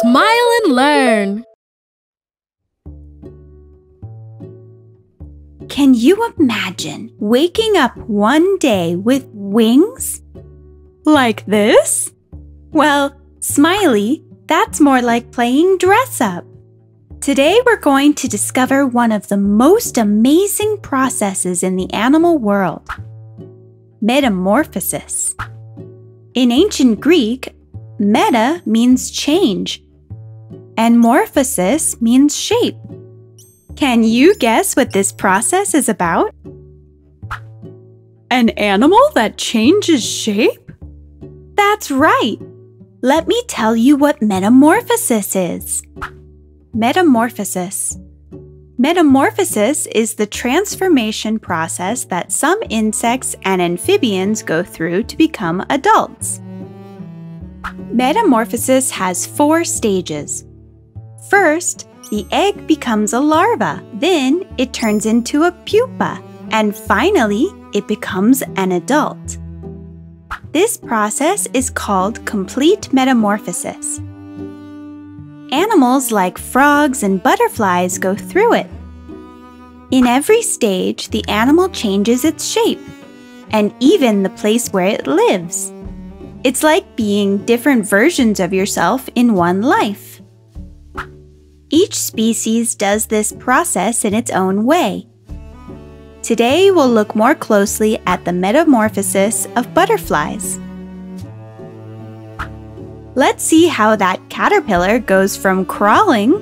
Smile and learn. Can you imagine waking up one day with wings? Like this? Well, Smilie, that's more like playing dress up. Today we're going to discover one of the most amazing processes in the animal world metamorphosis. In ancient Greek, meta means change, and morphosis means shape. Can you guess what this process is about? An animal that changes shape? That's right. Let me tell you what metamorphosis is. Metamorphosis. Metamorphosis is the transformation process that some insects and amphibians go through to become adults. Metamorphosis has four stages. First, the egg becomes a larva, then it turns into a pupa, and finally, it becomes an adult. This process is called complete metamorphosis. Animals like frogs and butterflies go through it. In every stage, the animal changes its shape and even the place where it lives. It's like being different versions of yourself in one life. Each species does this process in its own way. Today, we'll look more closely at the metamorphosis of butterflies. Let's see how that caterpillar goes from crawling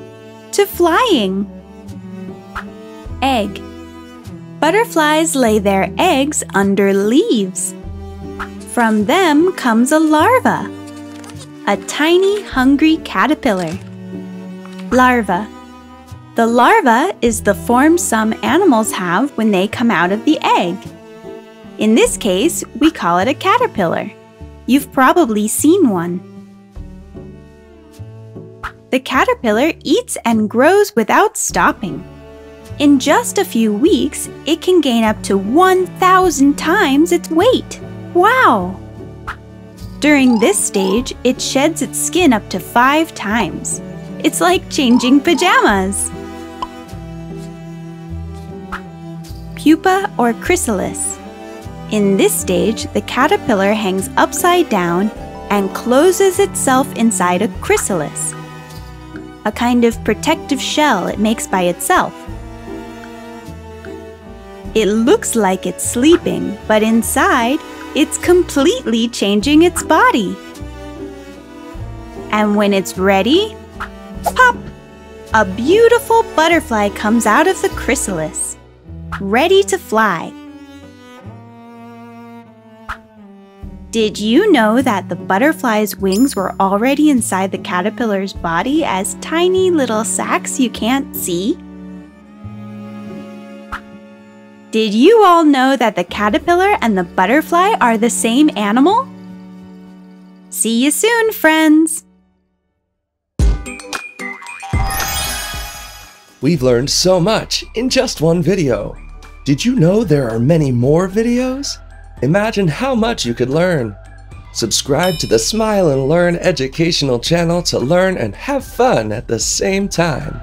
to flying. Egg. Butterflies lay their eggs under leaves. From them comes a larva, a tiny, hungry caterpillar. Larva. The larva is the form some animals have when they come out of the egg. In this case, we call it a caterpillar. You've probably seen one. The caterpillar eats and grows without stopping. In just a few weeks, it can gain up to 1,000 times its weight. Wow! During this stage, it sheds its skin up to five times. It's like changing pajamas. Pupa or chrysalis. In this stage, the caterpillar hangs upside down and closes itself inside a chrysalis, a kind of protective shell it makes by itself. It looks like it's sleeping, but inside, it's completely changing its body. And when it's ready, Pop! A beautiful butterfly comes out of the chrysalis, ready to fly. Did you know that the butterfly's wings were already inside the caterpillar's body as tiny little sacs you can't see? Did you all know that the caterpillar and the butterfly are the same animal? See you soon, friends! We've learned so much in just one video. Did you know there are many more videos? Imagine how much you could learn. Subscribe to the Smile and Learn educational channel to learn and have fun at the same time.